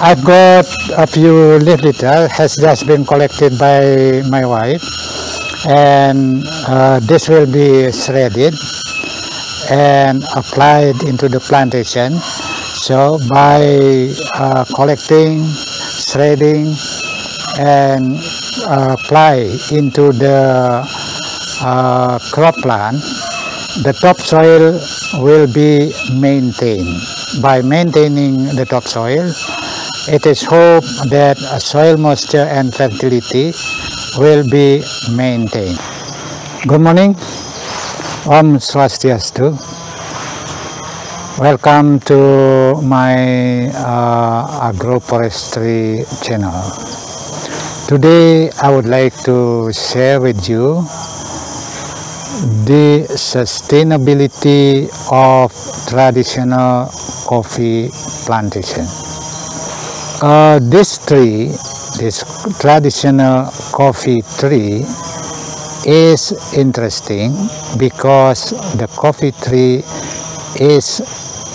I've got a few leaf litter has just been collected by my wife. And uh, this will be shredded and applied into the plantation. So by uh, collecting shredding and uh, apply into the uh, crop plant the topsoil will be maintained. By maintaining the topsoil it is hoped that soil moisture and fertility will be maintained. Good morning. Om Swastiastu. Welcome to my uh, agroforestry channel. Today I would like to share with you the sustainability of traditional coffee plantation. Uh, this tree, this traditional coffee tree is interesting because the coffee tree is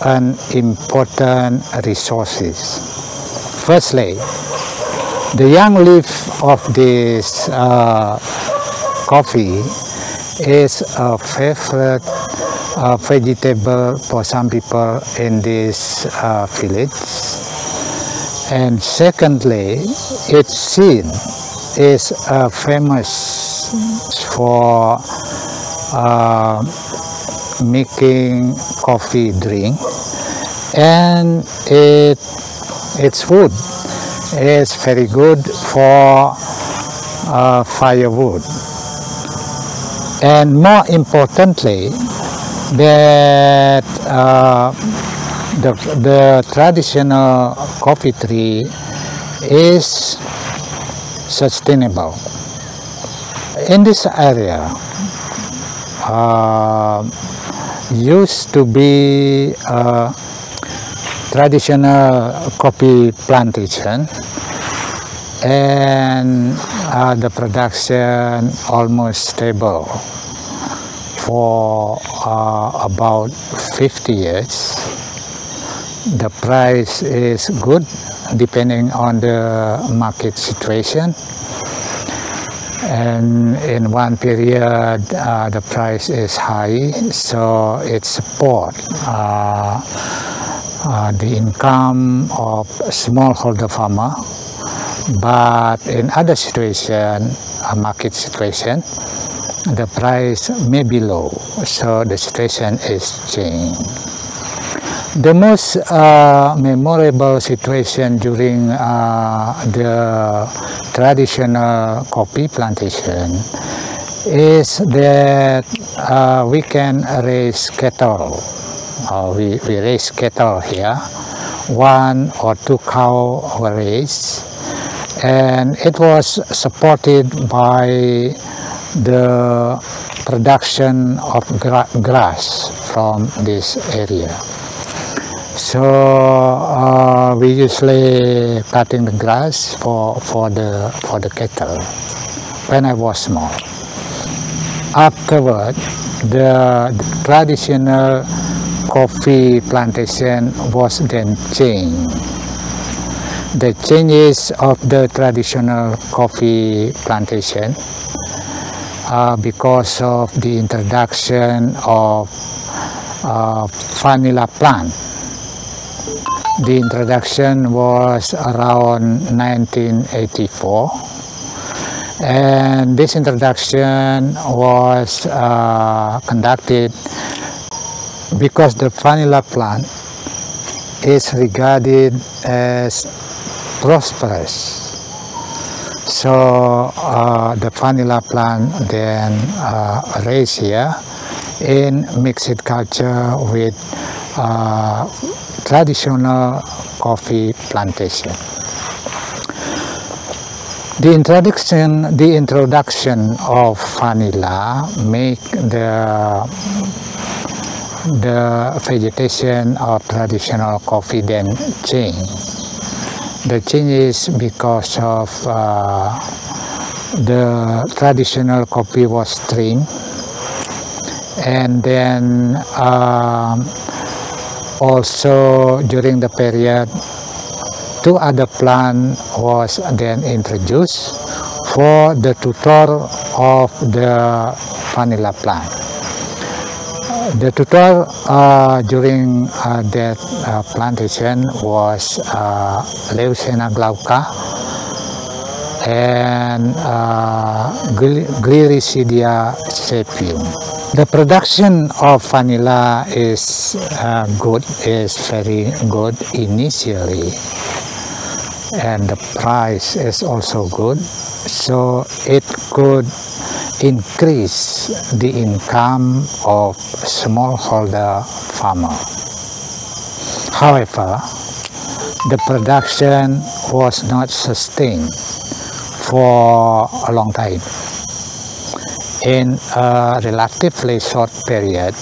an important resources. Firstly, the young leaf of this uh, coffee is a favorite uh, vegetable for some people in this uh, village and secondly its seed is uh, famous for uh, making coffee drink. And it its wood is very good for uh, firewood. And more importantly that uh, the, the traditional coffee tree is sustainable. In this area, uh, used to be a traditional coffee plantation and uh, the production almost stable for uh, about 50 years the price is good depending on the market situation. And in one period uh, the price is high so it support uh, uh, the income of smallholder farmer. But in other situation a market situation the price may be low so the situation is changed the most uh, memorable situation during uh, the traditional coffee plantation is that uh, we can raise cattle. Uh, we, we raise cattle here. One or two cow were raised and it was supported by the production of gra grass from this area. So uh, we usually cutting the grass for for the for the cattle when I was small. Afterward, the, the traditional coffee plantation was then changed. The changes of the traditional coffee plantation uh, because of the introduction of uh, vanilla plant the introduction was around 1984 and this introduction was uh, conducted because the vanilla plant is regarded as prosperous. So uh, the vanilla plant then uh, raised here in mixed culture with uh, traditional coffee plantation. The introduction, the introduction of vanilla make the the vegetation of traditional coffee then change. The change is because of uh, the traditional coffee was trimmed and then um, also during the period two other plant was then introduced for the tutor of the vanilla plant. The tutor uh, during uh, that uh, plantation was uh, Leucena glauca and uh, Gliricidia sepium. The production of vanilla is uh, good, is very good initially and the price is also good so it could increase the income of smallholder farmer. However, the production was not sustained for a long time. In a relatively short period,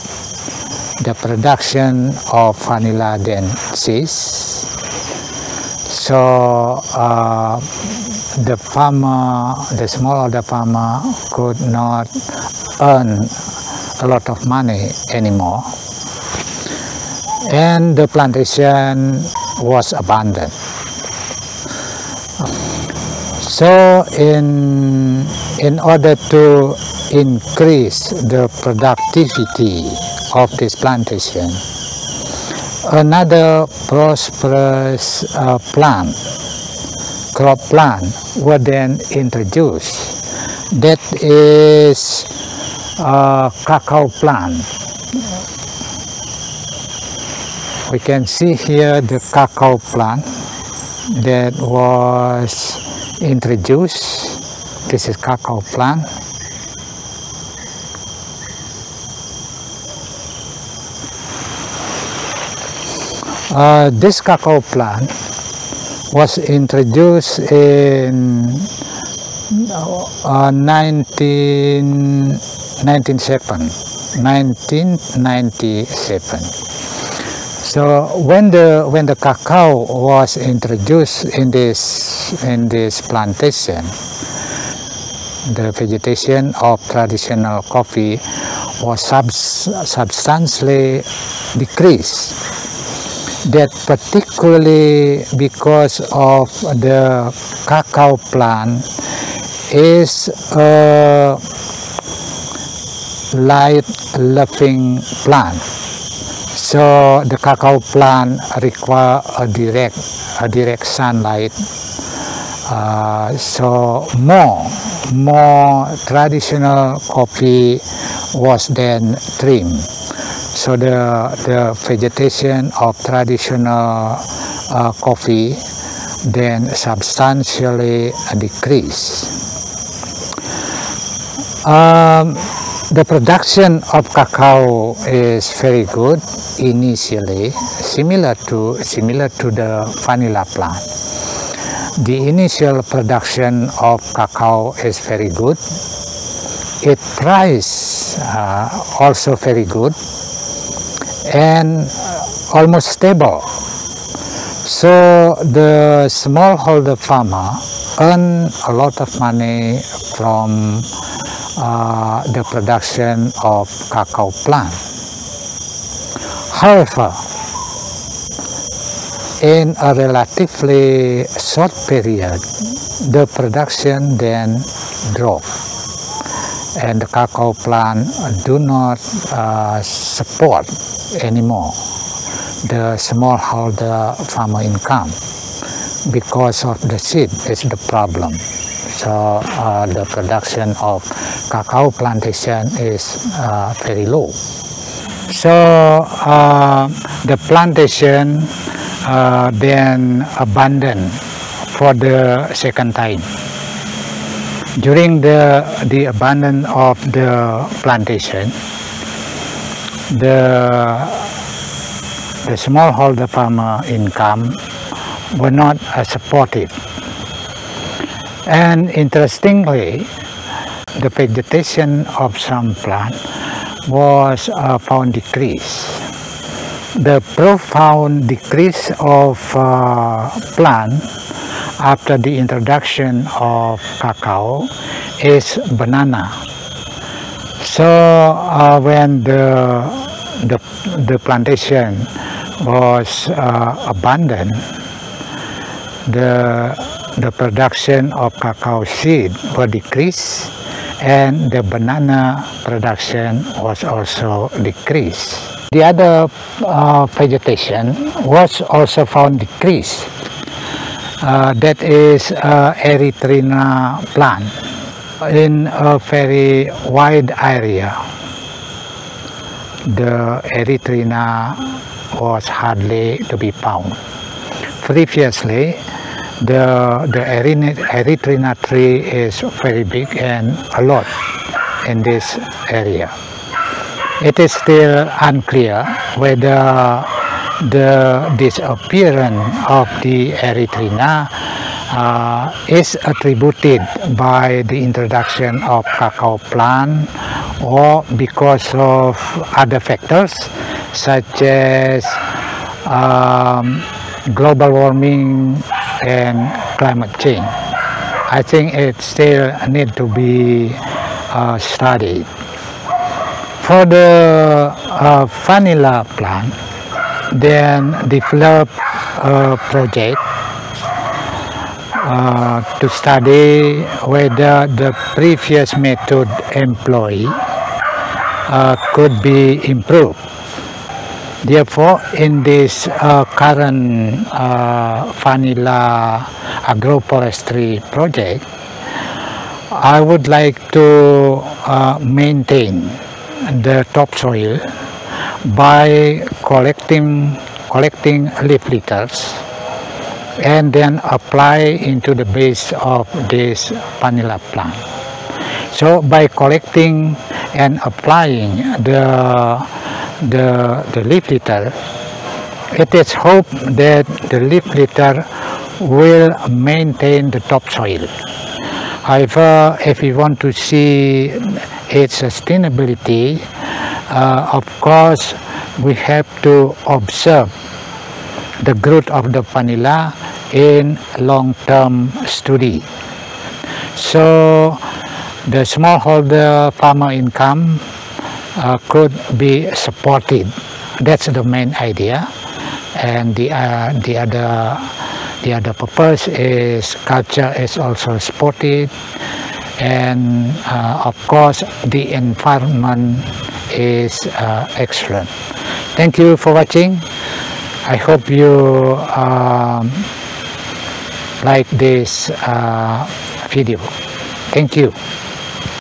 the production of vanilla then. So uh, the farmer, the smallholder farmer could not earn a lot of money anymore and the plantation was abandoned. So in, in order to increase the productivity of this plantation, another prosperous uh, plant crop plant were then introduced. That is a cacao plant. We can see here the cacao plant that was introduced. This is cacao plant. Uh, this cacao plant was introduced in uh, 19, 1997. So when the when the cacao was introduced in this in this plantation, the vegetation of traditional coffee was subs substantially decreased. That particularly because of the cacao plant is a light loving plant. So the cacao plant require a direct a direct sunlight. Uh, so more more traditional coffee was then trimmed so the, the vegetation of traditional uh, coffee then substantially decreased. Um, the production of cacao is very good initially, similar to similar to the vanilla plant. The initial production of cacao is very good. Its price uh, also very good and almost stable. So the smallholder farmer earn a lot of money from uh, the production of cacao plant. However, in a relatively short period, the production then dropped. And the cacao plant do not uh, support anymore the smallholder farmer income. Because of the seed is the problem. So uh, the production of cacao plantation is uh, very low. So uh, the plantation uh, then abandoned for the second time during the the abandon of the plantation the the smallholder farmer income were not uh, supportive. And interestingly, the vegetation of some plant was uh, found decrease. The profound decrease of uh, plant after the introduction of cacao is banana. So uh, when the the, the plantation was uh, abandoned, the, the production of cacao seed will decreased and the banana production was also decreased. The other uh, vegetation was also found decreased. Uh, that is uh, Erythrina plant in a very wide area. The Erythrina was hardly to be found. Previously, the, the Erythrina tree is very big and a lot in this area. It is still unclear whether the disappearance of the Erythrina uh, is attributed by the introduction of cacao plant or because of other factors such as um, global warming and climate change. I think it still need to be uh, studied. For the uh, vanilla plant, then develop a project uh, to study whether the previous method employed uh, could be improved. Therefore, in this uh, current uh, vanilla agroforestry project, I would like to uh, maintain the topsoil by collecting collecting leaf litters and then apply into the base of this vanilla plant. So by collecting and applying the, the, the leaf litter, it is hoped that the leaf litter will maintain the topsoil. However, if we want to see its sustainability, uh, of course, we have to observe the growth of the vanilla in long-term study. So the smallholder farmer income uh, could be supported. That's the main idea. And the, uh, the, other, the other purpose is culture is also supported. And uh, of course, the environment is uh, excellent. Thank you for watching. I hope you um, like this uh, video. Thank you.